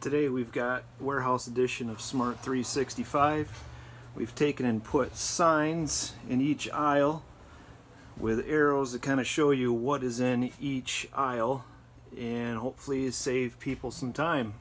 Today we've got warehouse edition of Smart 365. We've taken and put signs in each aisle with arrows to kind of show you what is in each aisle and hopefully save people some time.